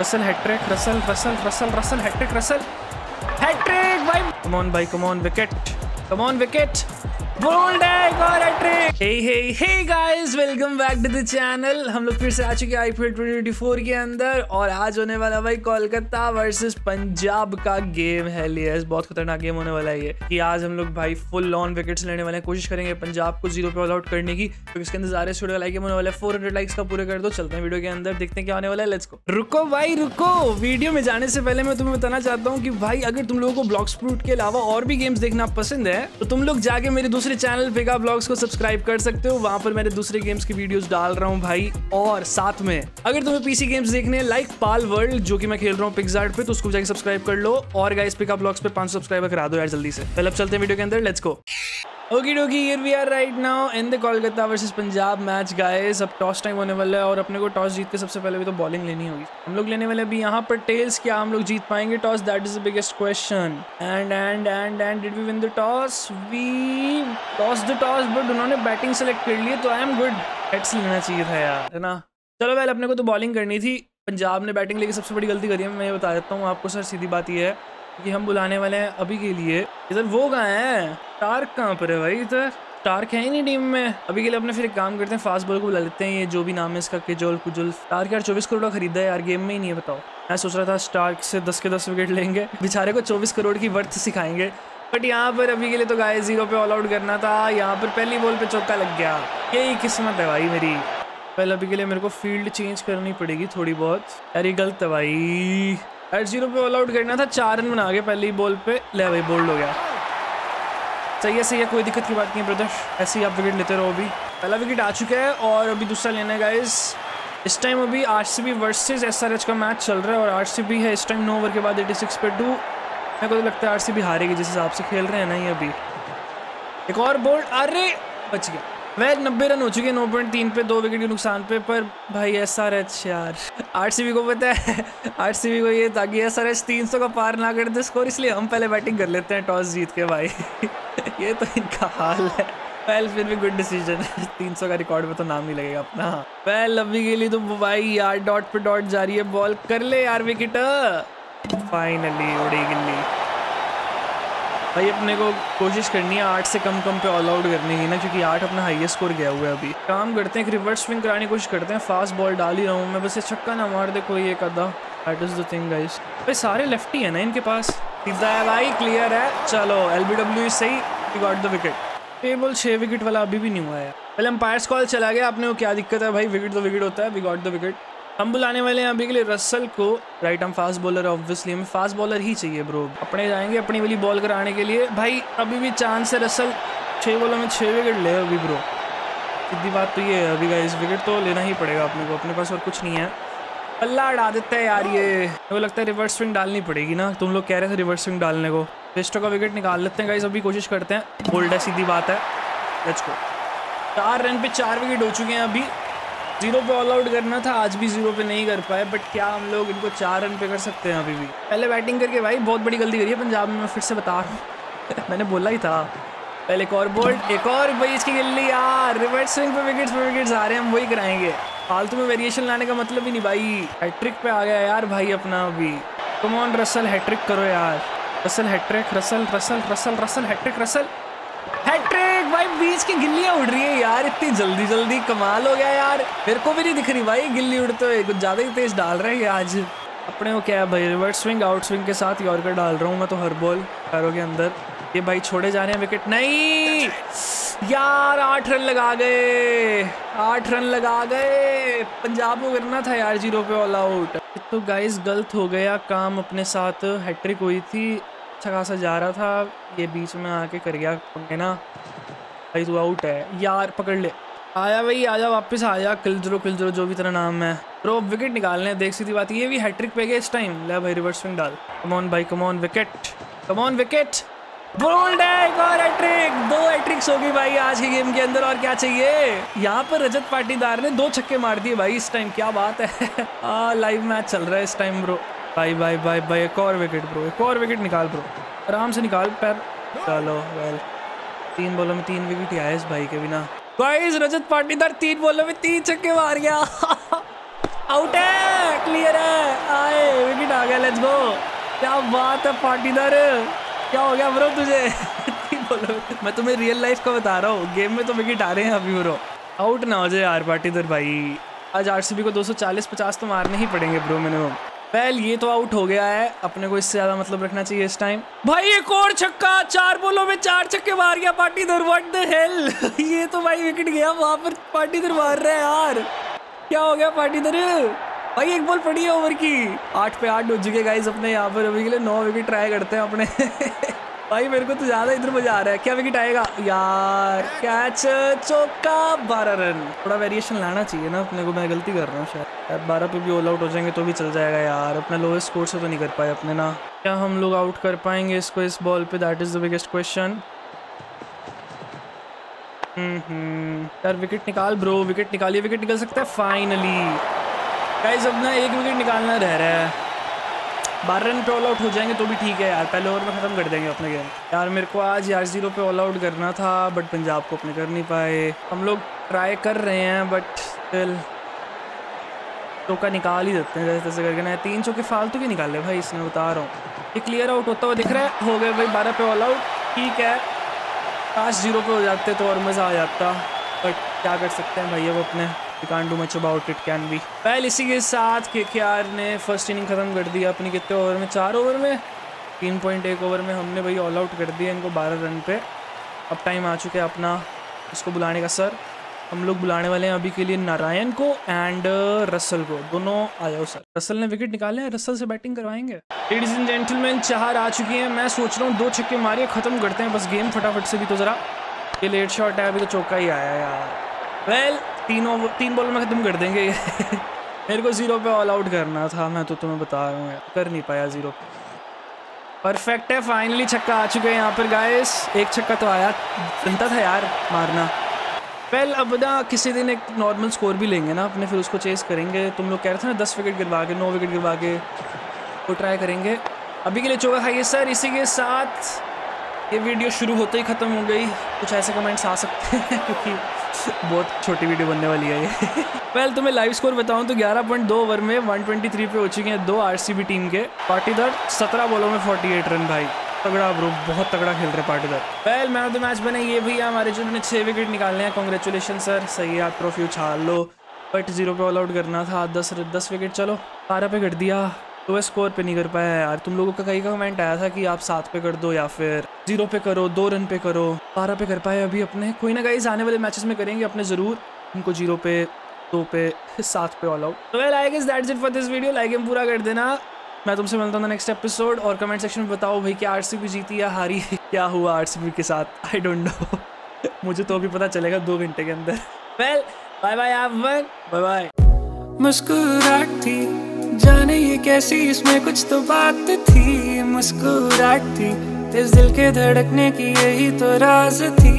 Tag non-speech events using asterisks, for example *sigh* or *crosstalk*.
Russell hat trick, Russell Russell Russell Russell, hat trick Russell. Hat trick, भाई। Come on भाई come on wicket come on wicket welcome back to the channel हम लोग फिर से आ चुके हैं IPL 2024 के अंदर और आज होने वाला भाई कोलकाता वर्सेस पंजाब का गेम है। लियस बहुत खतरनाक गेम होने वाला है ये। कि आज हम लोग भाई फुल ऑन विकेट्स लेने वाले हैं। कोशिश करेंगे पंजाब को ज़ीरो पे ऑल आउट करने की तो इसके अंदर ज़्यादा स्टूडियो लाइक होने वाला है। 400 लाइक्स का पूरे कर दो, चलते हैं वीडियो के अंदर, देखते हैं क्या होने वाला है। लेट्स गो रुको भाई, रुको। वीडियो में जाने से पहले मैं तुम्हें बताना चाहता हूँ कि भाई, अगर तुम लोगों को ब्लॉग स्प्रूट के अलावा और भी गेम्स देखना पसंद है तो तुम लोग जाके मेरे दूसरे चैनल पेगा ब्लॉग्स को सब्सक्राइब कर सकते हो। वहाँ पर मैंने दूसरे गेम्स की वीडियोस डाल रहा हूँ भाई, और साथ में अगर तुम्हें पीसी गेम्स देखने लाइक पाल वर्ल्ड जो कि मैं खेल रहा हूँ पिक्सार्ट पे तो उसको जाके सब्सक्राइब कर लो। और गाइस पिका ब्लॉग्स पे पाँच सब्सक्राइबर करा दो यार जल्दी से। पहले अब चलते हैं वीडियो के अंदर let's go okay dokey here we are right now in the Kolkata versus Punjab match guys अब टॉस टाइम होने वाला है और अपने को टॉस जीत के सबसे पहले भी तो बॉलिंग लेनी होगी। हम लोग लेने वाले अभी यहाँ पर टेल्स क्या हम लोग जीत पाएँगे? Toss that is the biggest question and and and and did we win the toss we toss the toss but उन्होंने बैटिंग सेलेक्ट कर ली तो आई एम गुड हेड्स लेना चाहिए था यार, है ना? चलो पहले अपने को तो बॉलिंग करनी थी। पंजाब ने बैटिंग लेके सबसे बड़ी गलती करी है, मैं ये बता देता हूँ, आपको सर, सीधी बात ये है। कि हम बुलाने वाले हैं अभी के लिए। इधर वो कहाँ है? टार्क कहाँ पर है भाई? इधर टार्क है ही नहीं टीम में। अभी के लिए अपने फिर एक काम करते हैं फास्ट बॉल को बुला लेते हैं। ये जो भी नाम है इसका केजोल कुजोल टार्क यार, चौबीस करोड़ का खरीदा है यार गेम में ही नहीं है, बताओ। मैं सोच रहा था स्टार्क से दस के दस विकेट लेंगे। बेचारे को चौबीस करोड़ की वर्थ सिखाएँगे। बट यहाँ पर अभी के लिए तो गाय ज़ीरो पे ऑल आउट करना था। यहाँ पर पहली बॉल पे चौका लग गया। यही किस्मत है भाई मेरी। पहले अभी के लिए मेरे को फ़ील्ड चेंज करनी पड़ेगी थोड़ी बहुत। ये गलत है भाई। एट ज़ीरो पे ऑल आउट करना था, चार रन बना के पहली बॉल पे ले भाई बोल्ड हो गया। सही है सही है, कोई दिक्कत की बात नहीं है ब्रदर ऐसे ही आप विकेट लेते रहो अभी। पहला विकेट आ चुका है और अभी दूसरा लेना है गाइस इस टाइम अभी R C B versus S R H का मैच चल रहा है और आर सी बी है इस टाइम नौ ओवर के बाद एटी सिक्स पे टू मेरे को तो लगता है आर सी बी हारेगी, जिस हिसाब से खेल रहे हैं ना ये अभी। एक और बोल्ड अरे! बच गया। वह नब्बे रन हो चुके हैं, नौ पॉइंट तीन पे, दो विकेट के नुकसान पे, पर भाई एस आर एच यार। आर सी बी को पता है, आर सी बी को ये ताकि एस आर एच तीन सौ का पार ना कर दे स्कोर इसलिए हम पहले बैटिंग कर लेते हैं टॉस जीत के भाई। *laughs* ये तो इनका हाल है। वेल फिर भी गुड डिसीज़न है। तीन सौ का रिकॉर्ड में तो नाम नहीं लगेगा अपना। वेल अभी के लिए तो भाई यार डॉट पे डॉट जा रही है बॉल कर ले यार विकेट फाइनली उड़ी गिल्ली भाई, अपने को कोशिश करनी है आठ से कम कम पे ऑल आउट करने की ना, क्योंकि आठ अपना हाईएस्ट स्कोर गया हुआ है अभी। काम करते हैं एक रिवर्स स्विंग कराने की कोशिश करते हैं फास्ट बॉल डाल ही रहा हूँ मैं, बस ये छक्का ना मार दे कोई एक अदा that is the thing guys भाई, सारे लेफ्टी है ना इनके पास? सीधा है भाई क्लियर है। चलो एल बी डब्ल्यू सही गॉट द विकेट ये बॉल छः विकेट वाला अभी भी नहीं हुआ है। पहले अंपायर्स कॉल चला गया, आपने को क्या दिक्कत है? भाई विकेट तो विकेट होता है वी गॉट द विकेट हम बुलाने वाले हैं अभी के लिए रसल को। राइट हम फास्ट बॉलर ऑब्वियसली हमें फास्ट बॉलर ही चाहिए ब्रो अपने जाएँगे अपनी वाली बॉल कराने के लिए। भाई, अभी भी चांस है रसल छः बॉलों में छः विकेट ले अभी ब्रो सीधी बात तो ये है, अभी का इस विकेट तो लेना ही पड़ेगा अपने को। अपने पास और कुछ नहीं है। पल्ला उड़ा देता है यार ये। को लगता है रिवर्स स्विंग डालनी पड़ेगी ना। तुम लोग कह रहे थे रिवर्स स्विंग डालने को। वेस्टो का विकेट निकाल लेते हैं गाइस अभी कोशिश करते हैं। बोल्ड है, सीधी बात है। लेट्स गो चार रन पे चार विकेट हो चुके हैं अभी। ज़ीरो पे ऑल आउट करना था, आज भी ज़ीरो पे नहीं कर पाए बट क्या हम लोग इनको चार रन पे कर सकते हैं अभी भी? पहले बैटिंग करके भाई, बहुत बड़ी गलती करी है पंजाब में, मैं फिर से बता रहा हूँ। *laughs* मैंने बोला ही था। पहले एक और बोल्ड एक और भाई इसकी गिल्ली यार। रिवर्स स्विंग पे विकेट्स पे विकेट्स आ रहे हैं, हम वही कराएँगे। फालतू में वेरिएशन लाने का मतलब ही नहीं भाई। हैट्रिक पे आ गया यार भाई अपना अभी। कम ऑन रसल हैट्रिक करो यार। Russell hat trick Russell Russell Russell Russell hat trick Russell hat trick भाई, बीच की गिल्लियाँ उड़ रही है यार, इतनी जल्दी जल्दी, कमाल हो गया यार। मेरे को भी नहीं दिख रही भाई, गिल्ली उड़ते हुए कुछ ज़्यादा ही तेज डाल रहे हैं आज। अपने को क्या है भाई रिवर्स स्विंग आउट स्विंग के साथ यॉर्कर डाल रहा हूँ मैं तो हर बॉल पैरों के अंदर। ये भाई छोड़े जा रहे हैं विकेट नहीं! यार, आठ रन लगा गए। आठ रन लगा गए। पंजाब को करना था यार ज़ीरो पे ऑल आउट तो गाइस गलत हो गया, काम अपने साथ। हैट्रिक हुई थी। अच्छा खासा जा रहा था ये बीच में आके कर गया पंगे ना। भाई तू आउट है। यार पकड़ ले। आया भाई आजा वापस आजा। किल जरो किल जरो जो भी तेरा नाम है। ब्रो विकेट निकालने देख सीधी बात ये भी हैट्रिक पे गया इस टाइम ले भाई रिवर्स स्विंग डाल। कमॉन भाई come on wicket come on wicket bowled है एक और हैट्रिक दो हैट्रिक्स होगी भाई आज के गेम के अंदर और क्या चाहिए? यहाँ पर रजत पाटीदार ने दो छक्के मार दिए भाई इस टाइम क्या बात है। *laughs* आ, लाइव मैच चल रहा है इस टाइम ब्रो भाई भाई भाई भाई, एक और विकेट ब्रो एक और विकेट निकाल ब्रो आराम से निकाल, पैर चलो वेल तीन बॉलों में तीन विकेट ही आए इस भाई के बिना। गाइस रजत पाटीदार तीन बॉलों में तीन छक्के मार गया। *laughs* आउट है क्लियर है। आए विकेट आ गया लेट्स गो क्या बात है पार्टीदार क्या हो गया ब्रो तुझे? *laughs* बोलो मैं तुम्हें रियल लाइफ का बता रहा हूँ। गेम में तो विकेट आ रहे हैं अभी ब्रो आउट ना हो जाए यार पार्टीदार भाई। आज आरसीबी को 240 50 तो मारने ही पड़ेंगे ब्रो मिनिमम पहल, ये तो आउट हो गया है। अपने को इससे ज़्यादा मतलब रखना चाहिए इस टाइम भाई, एक और छक्का, चार बोलों में चार छक्के मार गया पार्टी व्हाट द हेल ये तो भाई विकेट गया, वहाँ पर पार्टी मार रहा है यार। क्या हो गया पार्टीधर भाई, एक बॉल पड़ी है ओवर की। आठ पे आठ डूब चुके गाइस अपने यहाँ पर। अभी के लिए नौ विकेट ट्राई करते हैं अपने। *laughs* भाई, मेरे को तो ज़्यादा इधर मज़ा आ रहा है। क्या विकेट आएगा? यार कैच चौका, बारह रन। थोड़ा वेरिएशन लाना चाहिए ना अपने को, मैं गलती कर रहा हूँ शायद। बारह पे भी ऑल आउट हो जाएँगे तो भी चल जाएगा यार। अपना लोएस्ट स्कोर से तो नहीं कर पाए अपने ना। क्या हम लोग आउट कर पाएँगे इसको, इस बॉल पे? That is the biggest question यार विकेट निकाल ब्रो विकेट निकालिए। विकेट निकल सकता है फाइनली गाइस अब ना एक विकेट निकालना रह रहा है। बारह रन पे ऑल आउट हो जाएँगे तो भी ठीक है यार। पहले ओवर में ख़त्म कर देंगे अपने गेम यार मेरे को आज यार ज़ीरो पे ऑल आउट करना था बट पंजाब को अपने कर नहीं पाए। हम लोग ट्राई कर रहे हैं बट स्टिल चौका निकाल ही देते हैं जैसे तैसे करके। ना तीन चौके फालतू के निकाले भाई? इसमें बता रहा हूँ। ये क्लियर आउट होता हुआ दिख रहा है। हो गए भाई बारह पे ऑल आउट ठीक है। काश ज़ीरो पे हो जाते तो और मज़ा आ जाता। बट क्या कर सकते हैं भाई अब अपने? We can do much about it can be पहल इसी के साथ के के आर ने फ़र्स्ट इनिंग ख़त्म कर दिया अपनी कितने ओवर में? चार ओवर में? तीन पॉइंट एक ओवर में हमने भाई ऑल आउट कर दिया इनको बारह रन पे। अब टाइम आ चुका है अपना इसको बुलाने का सर हम लोग बुलाने वाले हैं अभी के लिए नारायण को एंड रसल को। दोनों आ जाओ सर रसल ने विकेट निकाले हैं रसल से बैटिंग करवाएँगे। लेडीज़ एंड जेंटलमैन चार आ चुकी हैं। मैं सोच रहा हूँ दो छक्के मारिए ख़त्म करते हैं बस गेम फटाफट से भी तो ज़रा। ये लेट शॉट है अभी तो चौका ही आया यार। वेल well, तीन तीन बॉल में ख़त्म कर देंगे। *laughs* मेरे को ज़ीरो पे ऑल आउट करना था, मैं तो तुम्हें बता रहा हूँ कर नहीं पाया ज़ीरो पे परफेक्ट है फाइनली छक्का आ चुके हैं यहाँ पर गाइस एक छक्का तो आया बनता था यार मारना। वेल अब ना किसी दिन एक नॉर्मल स्कोर भी लेंगे ना अपने, फिर उसको चेस करेंगे। तुम लोग कह रहे थे ना, दस विकेट गिरवा के, नौ विकेट गिरवा के, वो ट्राई करेंगे। अभी के लिए चौका खाइए सर इसी के साथ ये वीडियो शुरू होते ही ख़त्म हो गई। कुछ ऐसे कमेंट्स आ सकते हैं, *laughs* क्योंकि बहुत छोटी वीडियो बनने वाली है ये। पहले तुम्हें लाइव स्कोर बताऊँ तो 11.2 ओवर में 123 पे हो चुके हैं दो आरसीबी टीम के। पार्टीदार 17 बॉलों में 48 रन भाई। तगड़ा ब्रो बहुत तगड़ा खेल रहे पार्टीदार पहल मैन ऑफ़ द मैच बने ये भैया हमारे जो ने छः विकेट निकालने हैं। कॉन्ग्रेचुलेशन सर सही है, आप ट्रॉफी उछाल लो। बट ज़ीरो पे ऑल आउट करना था। दस दस विकेट चलो। बारह पे कर दिया। तो वह स्कोर पे नहीं कर पाया यार। तुम लोगों का कहीं का कमेंट आया था कि आप सात पे कर दो या फिर ज़ीरो पे करो, दो रन पे करो, बारह पे कर पाए अभी अपने। कोई ना गाइस आने वाले मैचेस में करेंगे अपने ज़रूर। उनको ज़ीरो पे, दो पे, सात पे ऑल आउट तो I guess that's it for this video like M पूरा कर देना। मैं तुमसे मिलता हूँ नेक्स्ट एपिसोड और कमेंट सेक्शन में बताओ भाई क्या आरसीबी जीती या हारी। *laughs* क्या हुआ आरसीबी के साथ? आई डोंट नो मुझे तो अभी पता चलेगा दो घंटे के अंदर। वेल बाय बाय आप वन बाय बाय मुस्कुराती जाने ये कैसी, इसमें कुछ तो बात थी। मुस्कुराती तेज दिल के धड़कने की यही तो राज थी।